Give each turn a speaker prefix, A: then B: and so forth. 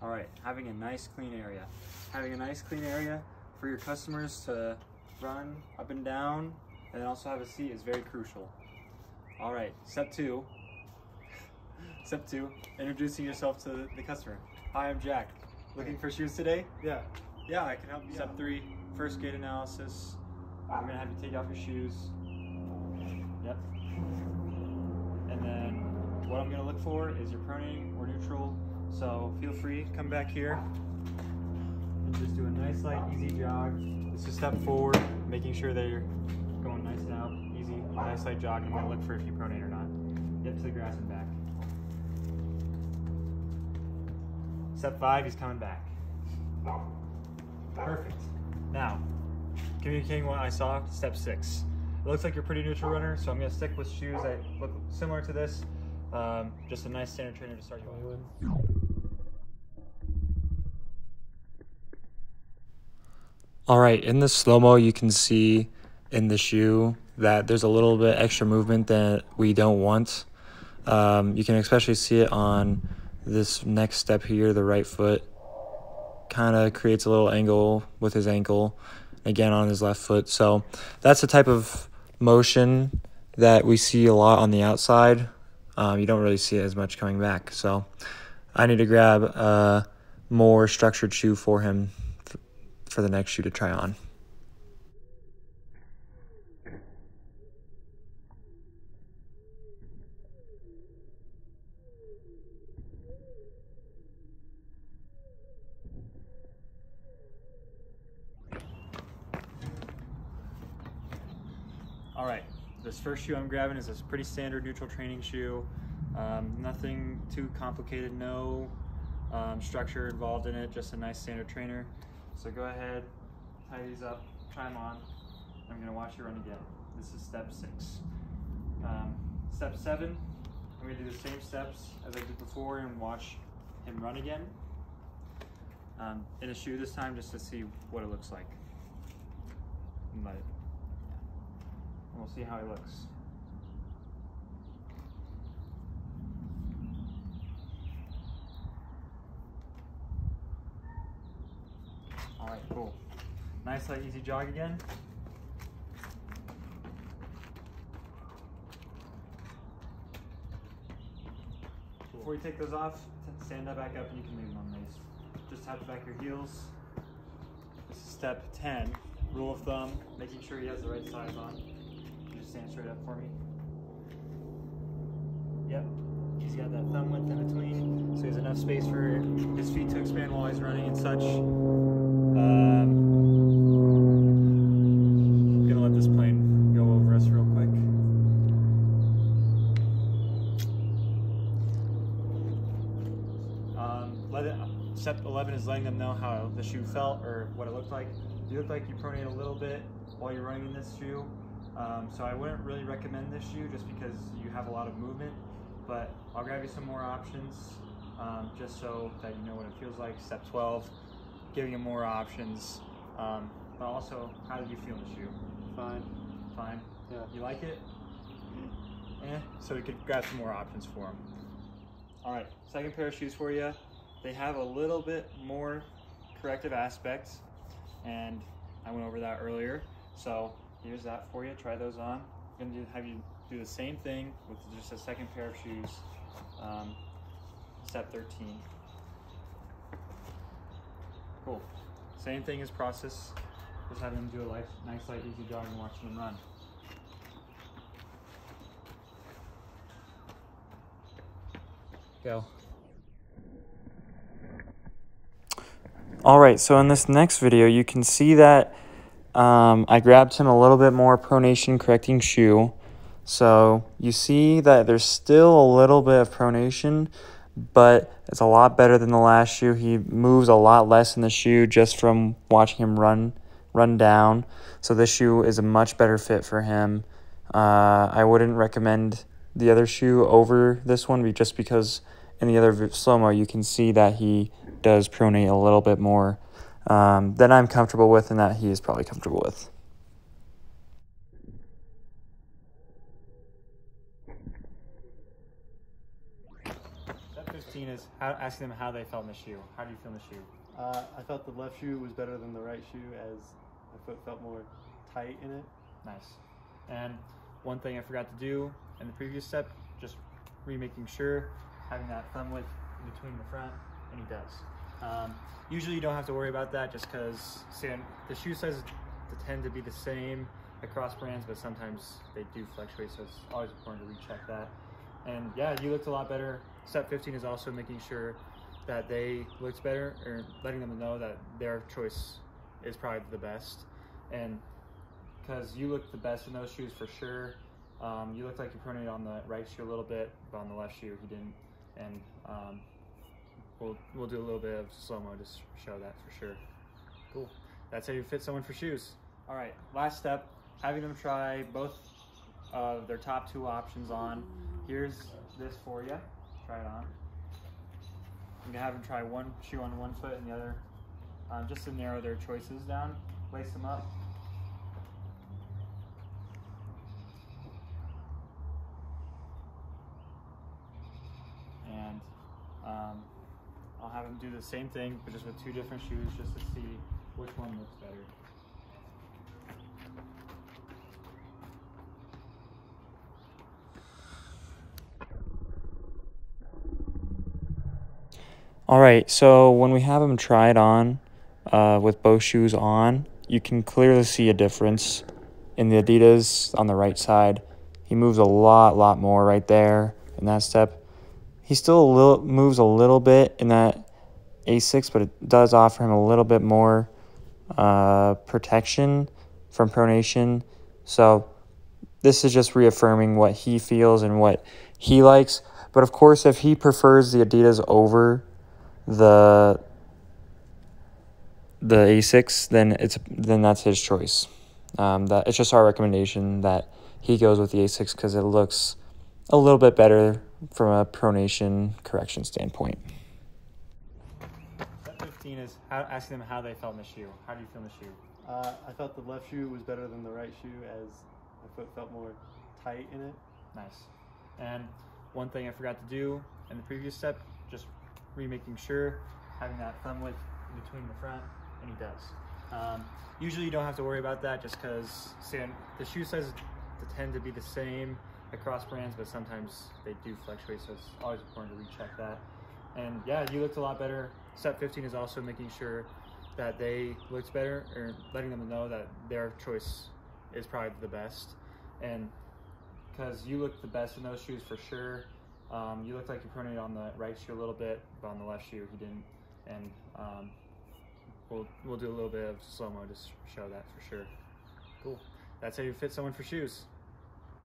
A: All right, having a nice clean area. Having a nice clean area for your customers to run up and down and also have a seat is very crucial. All right, step two. Step two, introducing yourself to the customer. Hi, I'm Jack. Looking for shoes today?
B: Yeah.
A: Yeah, I can help you. Step three, first gait analysis. I'm gonna have you take off your shoes. Yep. And then what I'm gonna look for is your pronating or neutral. So feel free, come back here and just do a nice light, easy jog. This is step forward, making sure that you're going nice and out, easy, nice light jog. I'm gonna look for if you pronate or not. Get to the grass and back. Step five, he's coming back. Perfect. Now, communicating what I saw, step six. It looks like you're a pretty neutral runner, so I'm gonna stick with shoes that look similar to this. Um, just a nice standard trainer to start you with.
C: All right, in the slow-mo, you can see in the shoe that there's a little bit extra movement that we don't want. Um, you can especially see it on this next step here, the right foot kind of creates a little angle with his ankle, again on his left foot. So that's the type of motion that we see a lot on the outside. Um, you don't really see it as much coming back. So I need to grab a more structured shoe for him for the next shoe to try on.
A: All right, this first shoe I'm grabbing is this pretty standard neutral training shoe. Um, nothing too complicated, no um, structure involved in it, just a nice standard trainer. So go ahead, tie these up, try them on. I'm gonna watch you run again. This is step six. Um, step seven, I'm gonna do the same steps as I did before and watch him run again. Um, in a shoe this time just to see what it looks like. But and we'll see how he looks. All right, cool. Nice, light, easy jog again. Before you take those off, stand up back up and you can leave them on these. Just tap back your heels. This is step 10. Rule of thumb, making sure he has the right size on. Just stand straight up for me. Yep. He's got that thumb width in between, so he has enough space for his feet to expand while he's running and such. Um, gonna let this plane go over us real quick. Um, let it, step 11 is letting them know how the shoe felt or what it looked like. You look like you pronate a little bit while you're running in this shoe. Um, so I wouldn't really recommend this shoe just because you have a lot of movement, but I'll grab you some more options um, just so that you know what it feels like. Step 12, giving you more options. Um, but also, how did you feel in the shoe?
B: Fine.
A: Fine?
B: Yeah.
A: You like it? Eh, so we could grab some more options for them. All right, second pair of shoes for you. They have a little bit more corrective aspects, and I went over that earlier. So here's that for you. Try those on. I'm gonna have you do the same thing with just a second pair of shoes. Um, step 13. Cool. Same thing as process. Just having them do a nice, light, easy jog and watching them run. Go.
C: All right, so in this next video, you can see that um, I grabbed him a little bit more pronation correcting shoe. So you see that there's still a little bit of pronation, but it's a lot better than the last shoe. He moves a lot less in the shoe just from watching him run run down. So this shoe is a much better fit for him. Uh, I wouldn't recommend the other shoe over this one just because in the other slow-mo you can see that he does pronate a little bit more um, than I'm comfortable with and that he is probably comfortable with.
A: Step 15 is is how, asking them how they felt in the shoe. How do you feel in the shoe?
B: Uh, I felt the left shoe was better than the right shoe as my foot felt more tight in it.
A: Nice. And one thing I forgot to do in the previous step, just remaking sure, having that thumb width in between the front, and he does. Um, usually you don't have to worry about that just because the shoe sizes tend to be the same across brands, but sometimes they do fluctuate, so it's always important to recheck that. And yeah, you looked a lot better. Step 15 is also making sure that they looked better or letting them know that their choice is probably the best. And because you looked the best in those shoes for sure. Um, you looked like you pronated on the right shoe a little bit, but on the left shoe he didn't. And um, we'll we'll do a little bit of slow mo to show that for sure. Cool. That's how you fit someone for shoes. All right, last step, having them try both of their top two options on. Here's this for you. Try it on. I'm gonna have them try one shoe on one foot and the other, um, just to narrow their choices down. Lace them up. And um, Them do the same thing, but just with two different shoes, just to see which one looks better.
C: All right, so when we have him tried on uh, with both shoes on, you can clearly see a difference in the Adidas on the right side. He moves a lot, lot more right there in that step. He still a little, moves a little bit in that Asics, but it does offer him a little bit more uh, protection from pronation. So this is just reaffirming what he feels and what he likes. But of course, if he prefers the Adidas over the the Asics, then it's then that's his choice. Um, that it's just our recommendation that he goes with the Asics because it looks a little bit better from a pronation correction standpoint.
A: Step 15 is how, asking them how they felt in the shoe. How do you feel in the shoe?
B: Uh, I felt the left shoe was better than the right shoe as my foot felt more tight in it.
A: Nice. And one thing I forgot to do in the previous step, just remaking sure, having that thumb width in between the front, and he does. Um, usually you don't have to worry about that just because the shoe sizes tend to be the same across brands, but sometimes they do fluctuate, so it's always important to recheck that. And yeah, you looked a lot better. Step 15 is also making sure that they looked better or letting them know that their choice is probably the best. And because you looked the best in those shoes for sure, um, you looked like you pronated on the right shoe a little bit, but on the left shoe he didn't. And um, we'll we'll do a little bit of slow mo to show that for sure. Cool. That's how you fit someone for shoes.